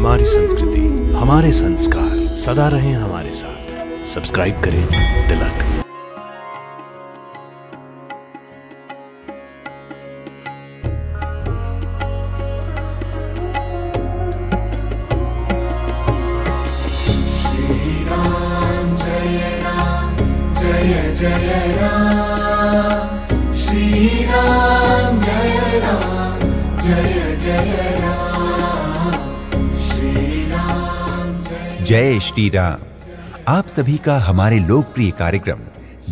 हमारी संस्कृति, हमारे संस्कार सदा रहें हमारे साथ। सब्सक्राइब करें तिलक जय राम, जय जय राम। जय श्री राम आप सभी का हमारे लोकप्रिय कार्यक्रम,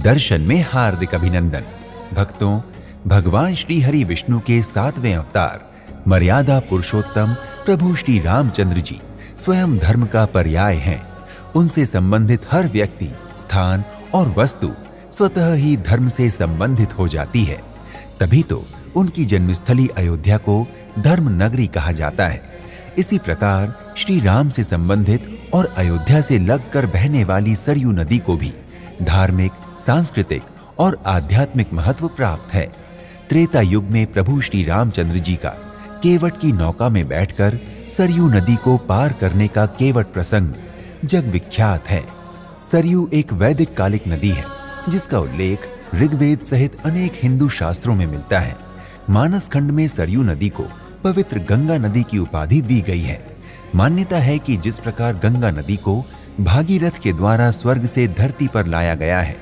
दर्शन में हार्दिक अभिनंदन। भक्तों, भगवान श्री हरि विष्णु के सातवें अवतार, मर्यादा पुरुषोत्तम प्रभु श्री रामचंद्र जी, स्वयं धर्म का पर्याय हैं। उनसे संबंधित हर व्यक्ति, स्थान और वस्तु स्वतः ही धर्म से संबंधित हो जाती है। तभी तो उनकी जन्मस्थली अयोध्या को धर्म नगरी कहा जाता है। इसी प्रकार श्री राम से संबंधित और अयोध्या से लगकर बहने वाली सरयू नदी को भी धार्मिक, सांस्कृतिक और आध्यात्मिक महत्व प्राप्त है। त्रेता युग में प्रभु श्री रामचंद्र जी का केवट की नौका में बैठकर सरयू नदी को पार करने का केवट प्रसंग जग विख्यात है। सरयू एक वैदिक कालिक नदी है, जिसका उल्लेख ऋग्वेद सहित अनेक हिंदू शास्त्रों में मिलता है। मानस खंड में सरयू नदी को पवित्र गंगा नदी की उपाधि दी गई है। मान्यता है कि जिस प्रकार गंगा नदी को भागीरथ के द्वारा स्वर्ग से धरती पर लाया गया है,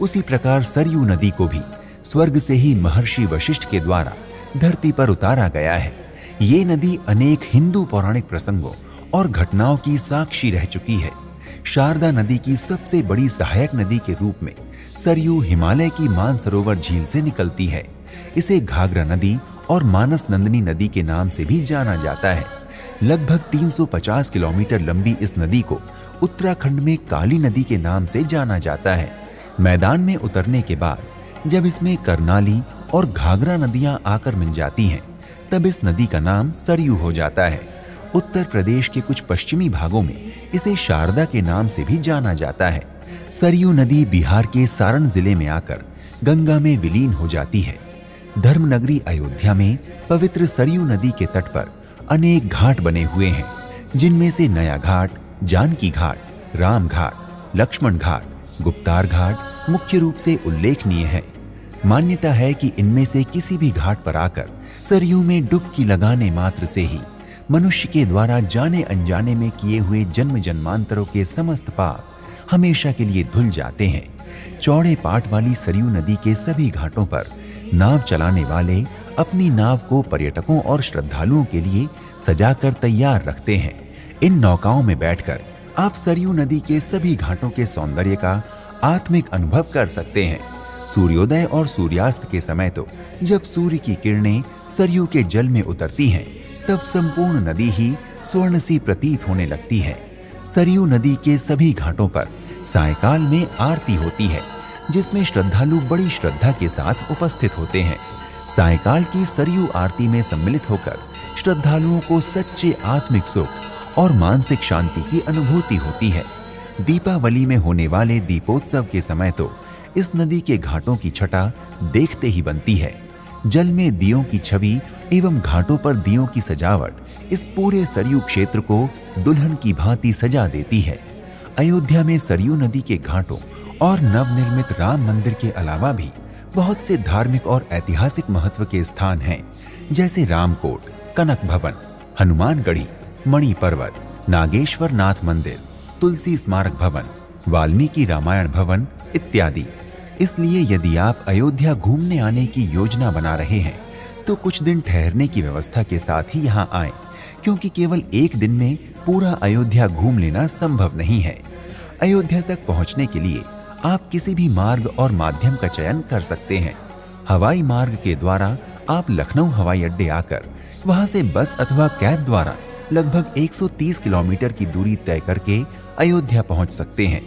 उसी प्रकार सरयू नदी को भी स्वर्ग से ही महर्षि वशिष्ठ के द्वारा धरती पर उतारा गया है। ये नदी अनेक हिंदू पौराणिक प्रसंगों और घटनाओं की साक्षी रह चुकी है। शारदा नदी की सबसे बड़ी सहायक नदी के रूप में सरयू हिमालय की मानसरोवर झील से निकलती है। इसे घाघरा नदी और मानस नंदनी नदी के नाम से भी जाना जाता है। लगभग 350 किलोमीटर लंबी इस नदी को उत्तराखंड में काली नदी के नाम से जाना जाता है। मैदान में उतरने के बाद, जब इसमें करनाली और घाघरा नदियाँ आकर मिल जाती हैं, तब इस नदी का नाम सरयू हो जाता है। उत्तर प्रदेश के कुछ पश्चिमी भागों में इसे शारदा के नाम से भी जाना जाता है। सरयू नदी बिहार के सारण ज़िले में आकर गंगा में विलीन हो जाती है। धर्मनगरी अयोध्या में पवित्र सरयू नदी के तट पर अनेक घाट बने हुए हैं, जिनमें से नया घाट, जानकी घाट, राम घाट, लक्ष्मण घाट, गुप्तार घाट मुख्य रूप से उल्लेखनीय है। मान्यता है कि इनमें से किसी भी घाट पर आकर सरयू में डुबकी लगाने मात्र से ही मनुष्य के द्वारा जाने अनजाने में किए हुए जन्म जन्मांतरों के समस्त पाप हमेशा के लिए धुल जाते हैं। चौड़े पाट वाली सरयू नदी के सभी घाटों पर नाव चलाने वाले अपनी नाव को पर्यटकों और श्रद्धालुओं के लिए सजाकर तैयार रखते हैं। इन नौकाओं में बैठकर आप सरयू नदी के सभी घाटों के सौंदर्य का आत्मिक अनुभव कर सकते हैं। सूर्योदय और सूर्यास्त के समय तो जब सूर्य की किरणें सरयू के जल में उतरती हैं, तब संपूर्ण नदी ही स्वर्ण सी प्रतीत होने लगती है। सरयू नदी के सभी घाटों पर सायकाल में आरती होती है। जिसमें श्रद्धालु बड़ी श्रद्धा के साथ उपस्थित होते हैं। सायकाल की सरयू आरती में सम्मिलित होकर श्रद्धालुओं को सच्चे आत्मिक सुख और मानसिक शांति की अनुभूति होती है। दीपावली में होने वाले दीपोत्सव के समय तो इस नदी के घाटों की छटा देखते ही बनती है। जल में दियों की छवि एवं घाटों पर दियों की सजावट इस पूरे सरयू क्षेत्र को दुल्हन की भांति सजा देती है। अयोध्या में सरयू नदी के घाटों और नवनिर्मित राम मंदिर के अलावा भी बहुत से धार्मिक और ऐतिहासिक महत्व के स्थान हैं, जैसे रामकोट, कनक भवन, हनुमानगढ़ी, मणि पर्वत नागेश्वर नाथ मंदिर, तुलसी स्मारक भवन, वाल्मीकि रामायण भवन इत्यादि। इसलिए यदि आप अयोध्या घूमने आने की योजना बना रहे हैं तो कुछ दिन ठहरने की व्यवस्था के साथ ही यहाँ आए, क्योंकि केवल एक दिन में पूरा अयोध्या घूम लेना संभव नहीं है। अयोध्या तक पहुँचने के लिए आप किसी भी मार्ग और माध्यम का चयन कर सकते हैं। हवाई मार्ग के द्वारा आप लखनऊ हवाई अड्डे आकर, वहाँ से बस अथवा कैब द्वारा लगभग 130 किलोमीटर की दूरी तय करके अयोध्या पहुँच सकते हैं।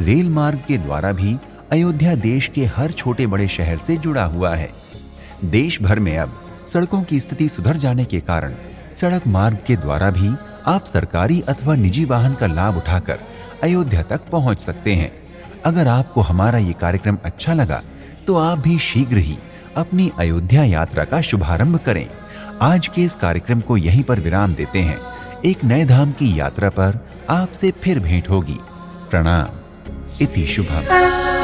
रेल मार्ग के द्वारा भी अयोध्या देश के हर छोटे बड़े शहर से जुड़ा हुआ है। देश भर में अब सड़कों की स्थिति सुधर जाने के कारण सड़क मार्ग के द्वारा भी आप सरकारी अथवा निजी वाहन का लाभ उठाकर अयोध्या तक पहुँच सकते हैं। अगर आपको हमारा ये कार्यक्रम अच्छा लगा तो आप भी शीघ्र ही अपनी अयोध्या यात्रा का शुभारंभ करें। आज के इस कार्यक्रम को यहीं पर विराम देते हैं। एक नए धाम की यात्रा पर आपसे फिर भेंट होगी। प्रणाम। इति शुभम।